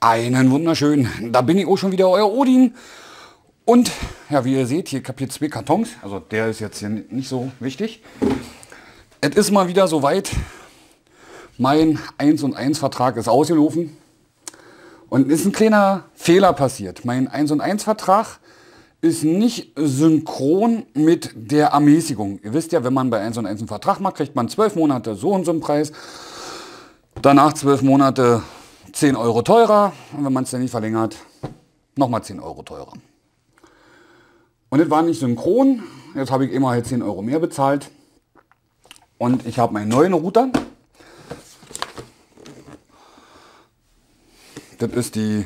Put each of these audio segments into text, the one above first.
Einen wunderschönen. Da bin ich auch schon wieder, euer Odin. Und ja, wie ihr seht, hier hier zwei Kartons. Also der ist jetzt hier nicht so wichtig. Es ist mal wieder soweit. Mein 1 und 1 Vertrag ist ausgelaufen. Und ist ein kleiner Fehler passiert. Mein 1 und 1 Vertrag ist nicht synchron mit der Ermäßigung. Ihr wisst ja, wenn man bei 1 und 1 einen Vertrag macht, kriegt man 12 Monate so und so einen Preis. Danach 12 Monate 10 Euro teurer. Und wenn man es dann nicht verlängert, nochmal 10 Euro teurer. Und das war nicht synchron. Jetzt habe ich immer halt 10 Euro mehr bezahlt. Und ich habe meinen neuen Router. Das ist die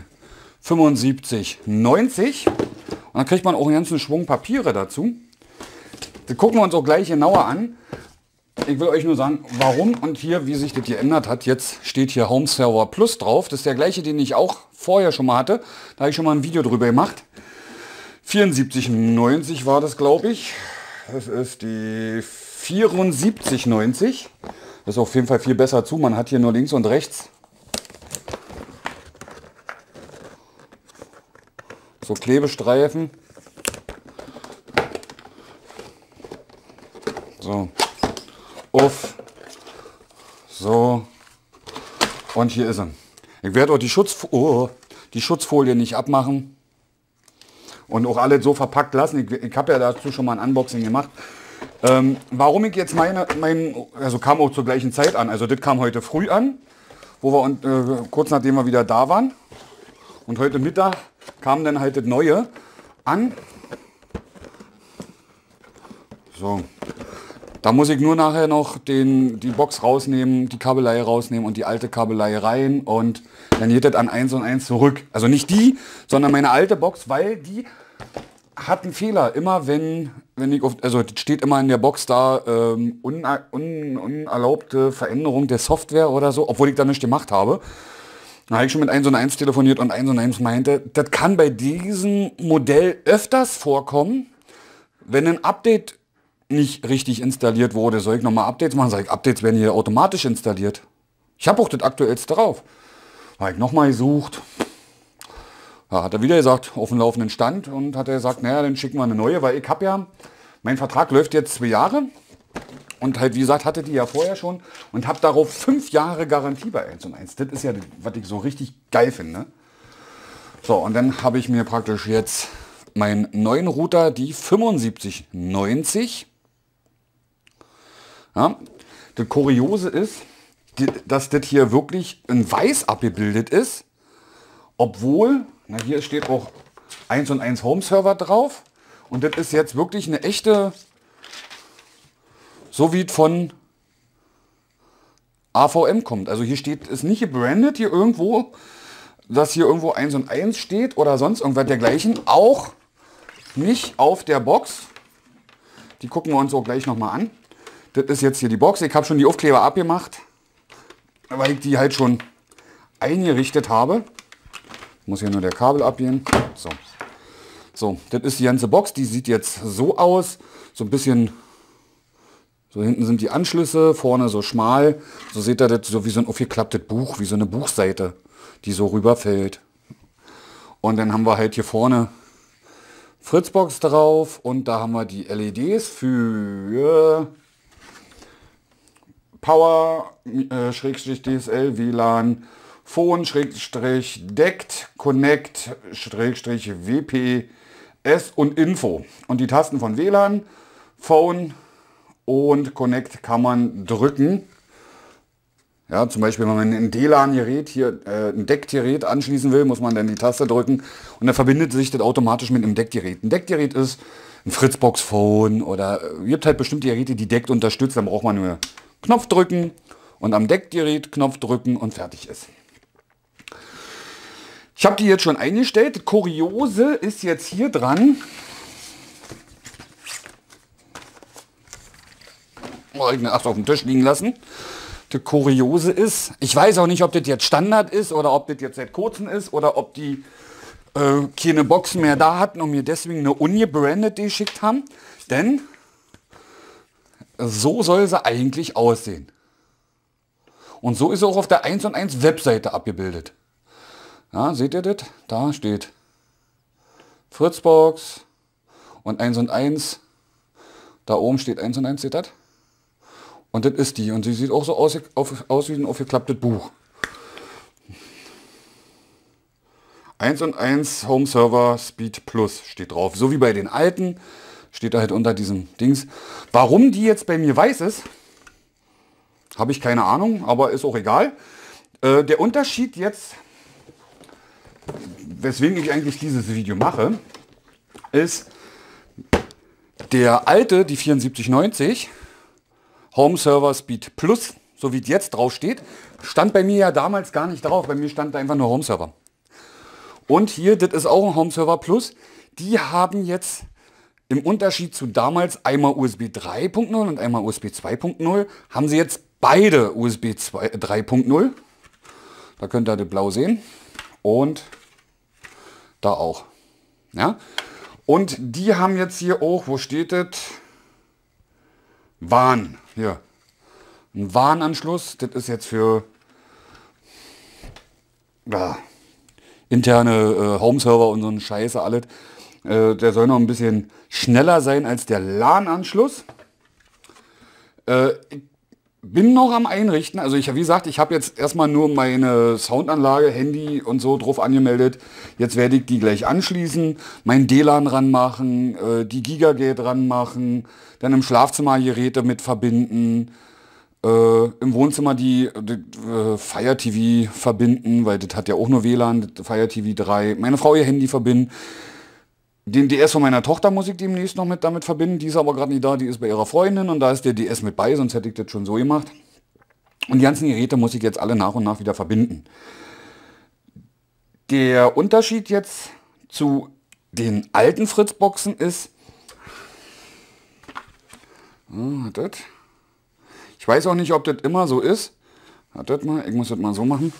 7590. Und dann kriegt man auch einen ganzen Schwung Papiere dazu. Das gucken wir uns auch gleich genauer an. Ich will euch nur sagen, warum und hier, wie sich das geändert hat. Jetzt steht hier Home Server Plus drauf. Das ist der gleiche, den ich auch vorher schon mal hatte. Da habe ich schon mal ein Video drüber gemacht. 74,90 war das, glaube ich. Das ist die 74,90. Das ist auf jeden Fall viel besser zu. Man hat hier nur links und rechts so Klebestreifen. So. Uff. So. Und hier ist er. Ich werde auch die, Schutz, oh, die Schutzfolie nicht abmachen. Und auch alle so verpackt lassen. Ich, ich habe ja dazu schon mal ein Unboxing gemacht. Ähm, warum ich jetzt meine, mein, also kam auch zur gleichen Zeit an. Also das kam heute früh an, wo wir und, äh, kurz nachdem wir wieder da waren. Und heute Mittag kam dann halt das Neue an. So. Da muss ich nur nachher noch den, die Box rausnehmen, die Kabelei rausnehmen und die alte Kabelei rein und dann geht das an 1 und 1 zurück. Also nicht die, sondern meine alte Box, weil die hat einen Fehler. Immer wenn, wenn ich auf, also steht immer in der Box da ähm, un, un, unerlaubte Veränderung der Software oder so, obwohl ich da nicht gemacht habe. Da habe ich schon mit 1 und 1 telefoniert und 1 und 1 meinte, das kann bei diesem Modell öfters vorkommen, wenn ein Update nicht richtig installiert wurde. Soll ich nochmal Updates machen? Sag ich, Updates werden hier automatisch installiert. Ich habe auch das aktuellste drauf. Habe ich nochmal gesucht. Ja, hat er wieder gesagt, auf dem laufenden Stand und hat er gesagt, naja, dann schicken wir eine neue, weil ich habe ja, mein Vertrag läuft jetzt zwei Jahre und halt, wie gesagt, hatte die ja vorher schon und habe darauf fünf Jahre Garantie bei 1 und 1. Das ist ja, was ich so richtig geil finde. So, und dann habe ich mir praktisch jetzt meinen neuen Router, die 7590. Ja, das Kuriose ist, dass das hier wirklich in weiß abgebildet ist, obwohl na, hier steht auch 1 und 1 Home Server drauf. Und das ist jetzt wirklich eine echte, so wie es von AVM kommt. Also hier steht, ist nicht gebrandet hier irgendwo, dass hier irgendwo 1 und 1 steht oder sonst irgendwas dergleichen. Auch nicht auf der Box. Die gucken wir uns auch gleich nochmal an. Das ist jetzt hier die Box. Ich habe schon die Aufkleber abgemacht, weil ich die halt schon eingerichtet habe. Muss hier nur der Kabel abgehen. So. So, das ist die ganze Box. Die sieht jetzt so aus. So ein bisschen, so hinten sind die Anschlüsse, vorne so schmal. So seht ihr das so wie so ein aufgeklapptes Buch, wie so eine Buchseite, die so rüberfällt. Und dann haben wir halt hier vorne Fritzbox drauf und da haben wir die LEDs für Power, äh, Schrägstrich DSL, WLAN, Phone, Schrägstrich, Deckt, Connect, Schrägstrich, WPS und Info. Und die Tasten von WLAN, Phone und Connect kann man drücken. Ja, zum Beispiel, wenn man ein DLAN-Gerät hier, äh, ein Deckgerät anschließen will, muss man dann die Taste drücken und dann verbindet sich das automatisch mit einem Deckgerät. Ein Deckgerät ist ein Fritzbox-Phone oder äh, gibt halt bestimmte Geräte, die Deckt unterstützt, dann braucht man nur Knopf drücken und am Deckgerät Knopf drücken und fertig ist. Ich habe die jetzt schon eingestellt. Kuriose ist jetzt hier dran. Oh, ich erst auf dem Tisch liegen lassen. Das Kuriose ist, ich weiß auch nicht, ob das jetzt Standard ist oder ob das jetzt seit kurzem ist oder ob die äh, keine Boxen mehr da hatten und mir deswegen eine ungebrandete geschickt haben. Denn so soll sie eigentlich aussehen. Und so ist sie auch auf der 1 und 1 Webseite abgebildet. Ja, seht ihr das? Da steht Fritzbox und 1 und 1. Da oben steht 1 und 1, seht ihr das? Und das ist die. Und sie sieht auch so aus, auf, aus wie ein aufgeklapptes Buch. 1 und 1 Home Server Speed Plus steht drauf. So wie bei den alten steht da halt unter diesem Dings. Warum die jetzt bei mir weiß ist, habe ich keine Ahnung, aber ist auch egal. Äh, der Unterschied jetzt, weswegen ich eigentlich dieses Video mache, ist der alte, die 7490 Home Server Speed Plus, so wie es jetzt drauf steht, stand bei mir ja damals gar nicht drauf. Bei mir stand einfach nur Home Server. Und hier, das ist auch ein Home Server Plus. Die haben jetzt im Unterschied zu damals einmal USB 3.0 und einmal USB 2.0, haben sie jetzt beide USB 3.0. Da könnt ihr das blau sehen. Und da auch. Ja? Und die haben jetzt hier auch, wo steht das? WAN. Hier. Ein WAN-Anschluss. Das ist jetzt für ja, interne äh, Home-Server und so ein Scheiße alles. Äh, der soll noch ein bisschen schneller sein als der LAN-Anschluss. Äh, bin noch am Einrichten. Also ich, wie gesagt, ich habe jetzt erstmal nur meine Soundanlage, Handy und so drauf angemeldet. Jetzt werde ich die gleich anschließen, mein DLAN ranmachen, äh, die Gigagate ranmachen, dann im Schlafzimmer Geräte mit verbinden, äh, im Wohnzimmer die, die äh, Fire TV verbinden, weil das hat ja auch nur WLAN, Fire TV 3, meine Frau ihr Handy verbinden. Den DS von meiner Tochter muss ich demnächst noch mit damit verbinden. Die ist aber gerade nicht da, die ist bei ihrer Freundin und da ist der DS mit bei, sonst hätte ich das schon so gemacht. Und die ganzen Geräte muss ich jetzt alle nach und nach wieder verbinden. Der Unterschied jetzt zu den alten Fritzboxen ist, das, ich weiß auch nicht, ob das immer so ist. Wartet mal, ich muss das mal so machen.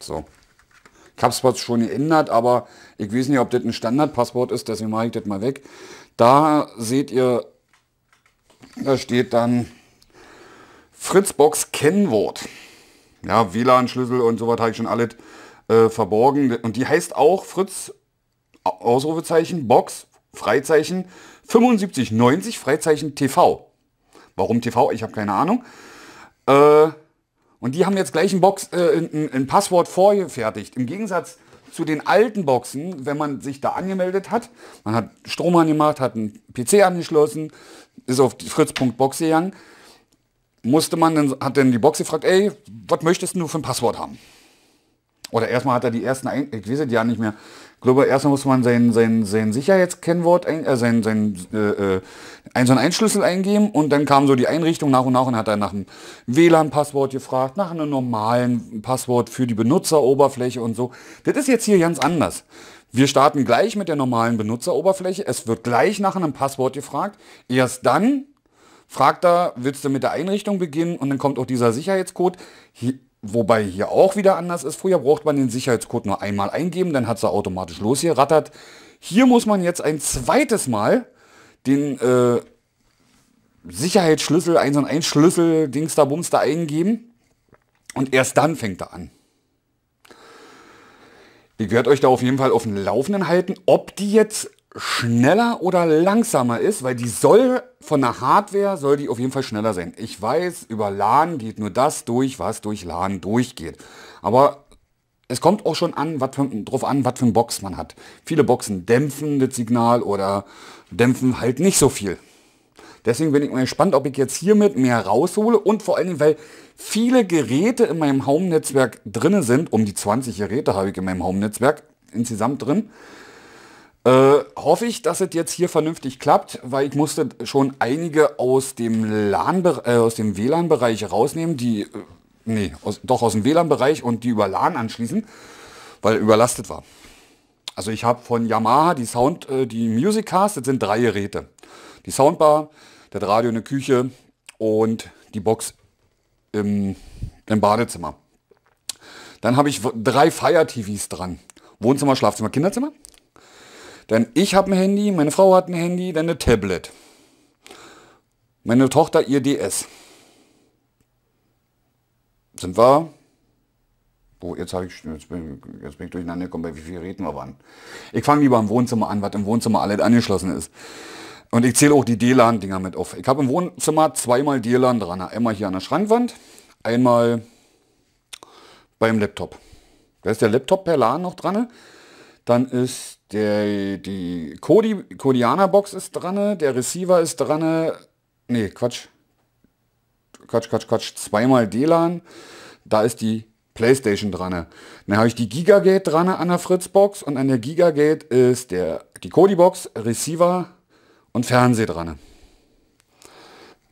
So. Ich habe es schon geändert, aber ich weiß nicht, ob das ein Standardpasswort ist, deswegen mache ich das mal weg. Da seht ihr, da steht dann Fritzbox Kennwort. Ja, WLAN-Schlüssel und so was habe ich schon alles äh, verborgen. Und die heißt auch Fritz, Ausrufezeichen, Box, Freizeichen, 7590, Freizeichen TV. Warum TV? Ich habe keine Ahnung. Äh, und die haben jetzt gleich ein, Box, äh, ein, ein Passwort vorgefertigt. Im Gegensatz zu den alten Boxen, wenn man sich da angemeldet hat, man hat Strom angemacht, hat einen PC angeschlossen, ist auf fritz.box gegangen, musste man dann, hat dann die Box gefragt, ey, was möchtest du für ein Passwort haben? Oder erstmal hat er die ersten, ein ich weiß es ja nicht mehr, ich glaube, erstmal muss man sein, sein, sein Sicherheitskennwort, ein, äh, sein, sein äh, äh Eins- und Einschlüssel eingeben und dann kam so die Einrichtung nach und nach und hat er nach einem WLAN-Passwort gefragt, nach einem normalen Passwort für die Benutzeroberfläche und so. Das ist jetzt hier ganz anders. Wir starten gleich mit der normalen Benutzeroberfläche. Es wird gleich nach einem Passwort gefragt. Erst dann fragt er, willst du mit der Einrichtung beginnen? Und dann kommt auch dieser Sicherheitscode. Hier, Wobei hier auch wieder anders ist. Früher braucht man den Sicherheitscode nur einmal eingeben, dann hat er automatisch losgerattert. Hier muss man jetzt ein zweites Mal den äh, Sicherheitsschlüssel, 1 und 1 Schlüssel, Dings da Bums da eingeben. Und erst dann fängt er an. Ich werde euch da auf jeden Fall auf dem Laufenden halten, ob die jetzt schneller oder langsamer ist, weil die soll von der Hardware soll die auf jeden Fall schneller sein. Ich weiß, über LAN geht nur das durch, was durch LAN durchgeht. Aber es kommt auch schon an, was für, drauf an, was für ein Box man hat. Viele Boxen dämpfen das Signal oder dämpfen halt nicht so viel. Deswegen bin ich mal gespannt, ob ich jetzt hiermit mehr raushole und vor allen Dingen, weil viele Geräte in meinem Home-Netzwerk drin sind, um die 20 Geräte habe ich in meinem Home-Netzwerk insgesamt drin, äh, hoffe ich, dass es jetzt hier vernünftig klappt, weil ich musste schon einige aus dem, LAN, äh, aus dem WLAN-Bereich rausnehmen, die, äh, nee, aus, doch aus dem WLAN-Bereich und die über LAN anschließen, weil überlastet war. Also ich habe von Yamaha die Sound, äh, die Music Cast, das sind drei Geräte. Die Soundbar, das Radio in der Küche und die Box im, im Badezimmer. Dann habe ich drei Fire TVs dran. Wohnzimmer, Schlafzimmer, Kinderzimmer. Dann ich habe ein Handy, meine Frau hat ein Handy, dann ein Tablet. Meine Tochter ihr DS. Sind wir Wo, jetzt, ich, jetzt, bin, jetzt bin ich durcheinander gekommen, bei wie viel reden wir waren. Ich fange lieber im Wohnzimmer an, was im Wohnzimmer alles angeschlossen ist. Und ich zähle auch die DLAN-Dinger mit auf. Ich habe im Wohnzimmer zweimal DLAN dran. Einmal hier an der Schrankwand, einmal beim Laptop. Da ist der Laptop per LAN noch dran. Dann ist der, die Kodi, Kodiana-Box ist dran, der Receiver ist dran. Nee, Quatsch. Quatsch, Quatsch, Quatsch. Zweimal DLAN. Da ist die Playstation dran. Dann habe ich die Gigagate dran an der Fritzbox und an der Gigagate ist der, die Kodi-Box, Receiver und Fernseh dran.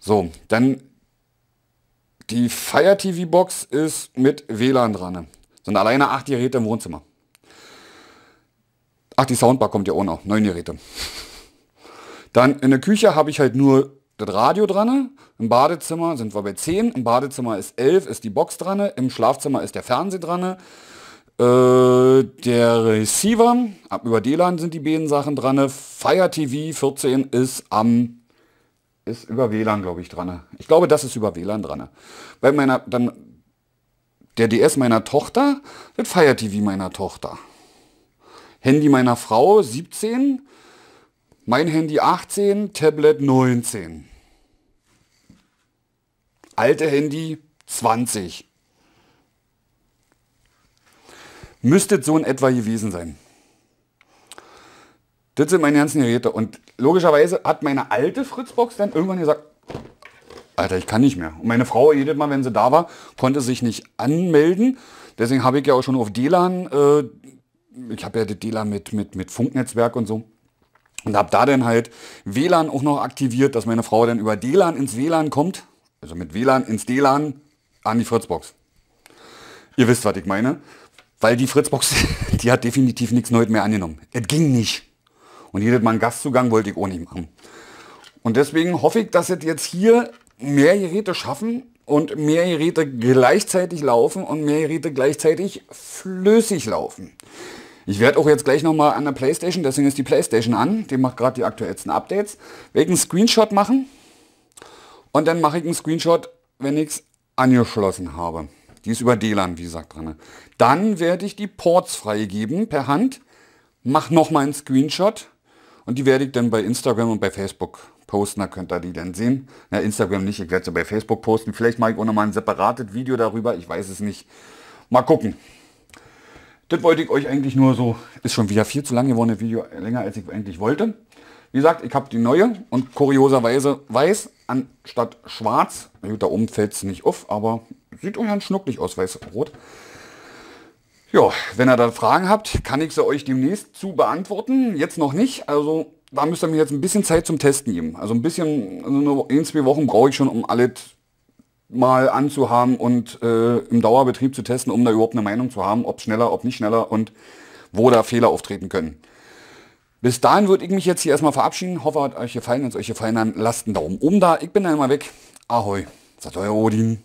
So, dann die Fire TV Box ist mit WLAN dran. Sind alleine acht Geräte im Wohnzimmer. Ach, die Soundbar kommt ja auch noch. Neun Geräte. Dann in der Küche habe ich halt nur das Radio dran. Im Badezimmer sind wir bei 10. Im Badezimmer ist 11, ist die Box dran. Im Schlafzimmer ist der Fernseher dran. Äh, der Receiver, ab über DLAN sind die beiden Sachen dran. Fire TV 14 ist am ist über WLAN, glaube ich, dran. Ich glaube, das ist über WLAN dran. Bei meiner, dann der DS meiner Tochter, das Fire TV meiner Tochter. Handy meiner Frau 17, mein Handy 18, Tablet 19. Alte Handy 20. Müsste so in etwa gewesen sein. Das sind meine ganzen Geräte. Und logischerweise hat meine alte Fritzbox dann irgendwann gesagt, Alter, ich kann nicht mehr. Und meine Frau, jedes Mal, wenn sie da war, konnte sich nicht anmelden. Deswegen habe ich ja auch schon auf DLAN, äh, ich habe ja das DLAN mit, mit, mit Funknetzwerk und so. Und habe da dann halt WLAN auch noch aktiviert, dass meine Frau dann über DLAN ins WLAN kommt. Also mit WLAN ins DLAN an die Fritzbox. Ihr wisst, was ich meine. Weil die Fritzbox, die hat definitiv nichts Neues mehr angenommen. Es ging nicht. Und jedes Mal einen Gastzugang wollte ich auch nicht machen. Und deswegen hoffe ich, dass es jetzt hier mehr Geräte schaffen und mehr Geräte gleichzeitig laufen und mehr Geräte gleichzeitig flüssig laufen. Ich werde auch jetzt gleich nochmal an der Playstation, deswegen ist die Playstation an, die macht gerade die aktuellsten Updates, werde einen Screenshot machen und dann mache ich einen Screenshot, wenn ich es angeschlossen habe. Die ist über DLAN, wie gesagt, dran. Dann werde ich die Ports freigeben per Hand, mache nochmal einen Screenshot und die werde ich dann bei Instagram und bei Facebook posten, da könnt ihr die dann sehen. Na, Instagram nicht, ich werde sie bei Facebook posten. Vielleicht mache ich auch nochmal ein separates Video darüber, ich weiß es nicht. Mal gucken. Das wollte ich euch eigentlich nur so, ist schon wieder viel zu lang geworden, das Video, länger als ich eigentlich wollte. Wie gesagt, ich habe die neue und kurioserweise weiß anstatt schwarz. Da oben fällt es nicht auf, aber sieht ganz schnucklig aus, weiß-rot. Ja, wenn ihr da Fragen habt, kann ich sie euch demnächst zu beantworten. Jetzt noch nicht, also da müsst ihr mir jetzt ein bisschen Zeit zum Testen geben. Also ein bisschen, also nur ein, zwei Wochen brauche ich schon, um alles mal anzuhaben und äh, im Dauerbetrieb zu testen, um da überhaupt eine Meinung zu haben, ob schneller, ob nicht schneller und wo da Fehler auftreten können. Bis dahin würde ich mich jetzt hier erstmal verabschieden. Hoffe, hat euch gefallen. Wenn es euch gefallen hat, lasst einen Daumen oben da. Ich bin dann mal weg. Ahoi. Sagt euer Odin.